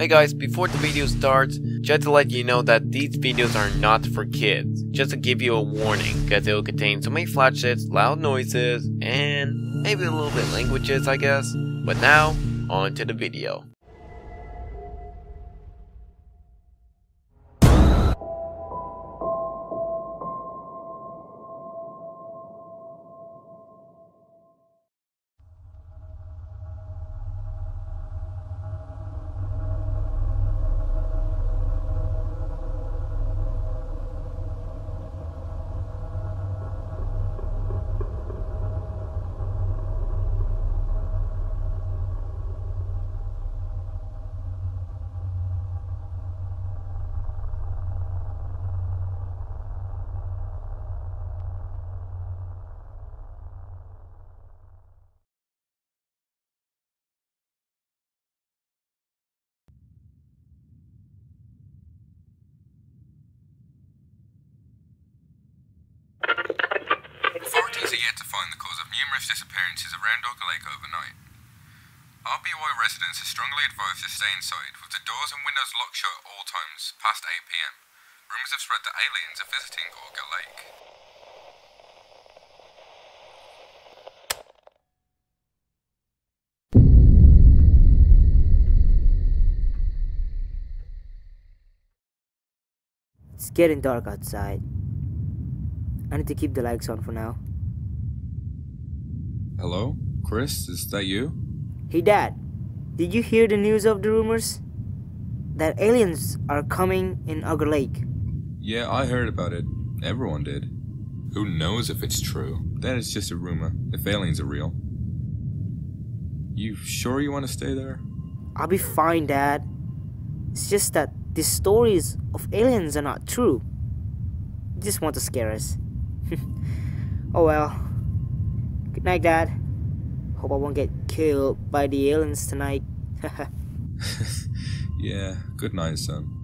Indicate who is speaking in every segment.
Speaker 1: Hey guys, before the video starts, just to let you know that these videos are not for kids. Just to give you a warning, because it will contain so many flashes, loud noises, and maybe a little bit languages I guess. But now, on to the video.
Speaker 2: Find the cause of numerous disappearances around Dogger Lake overnight. RBY residents are strongly advised to stay inside, with the doors and windows locked shut at all times past 8 pm. Rumours have spread that aliens are visiting Gorga Lake.
Speaker 3: It's getting dark outside. I need to keep the lights on for now.
Speaker 2: Hello? Chris, is that you?
Speaker 3: Hey Dad, did you hear the news of the rumors? That aliens are coming in Auger Lake.
Speaker 2: Yeah, I heard about it. Everyone did. Who knows if it's true? Then it's just a rumor, if aliens are real. You sure you want to stay there?
Speaker 3: I'll be fine, Dad. It's just that these stories of aliens are not true. They just want to scare us. oh well. Good night, Dad. Hope I won't get killed by the aliens tonight.
Speaker 2: Yeah, good night, son.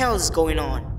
Speaker 3: Hell is going on?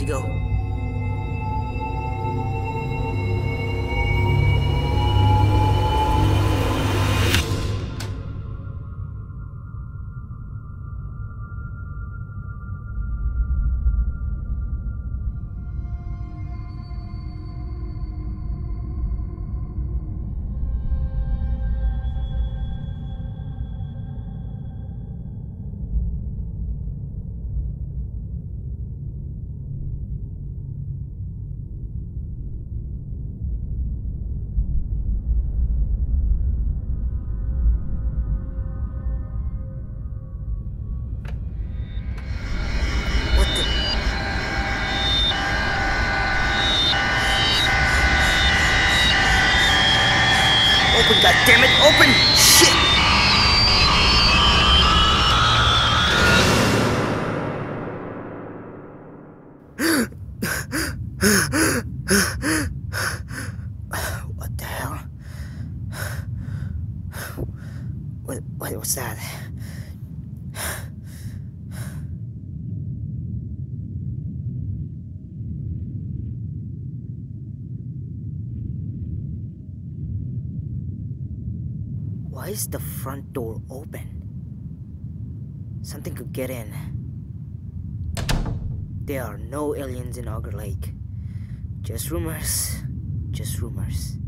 Speaker 3: To go. Open, goddammit, open! Shit! What the hell? What, what was that? Why is the front door open? Something could get in. There are no aliens in Auger Lake. Just rumors. Just rumors.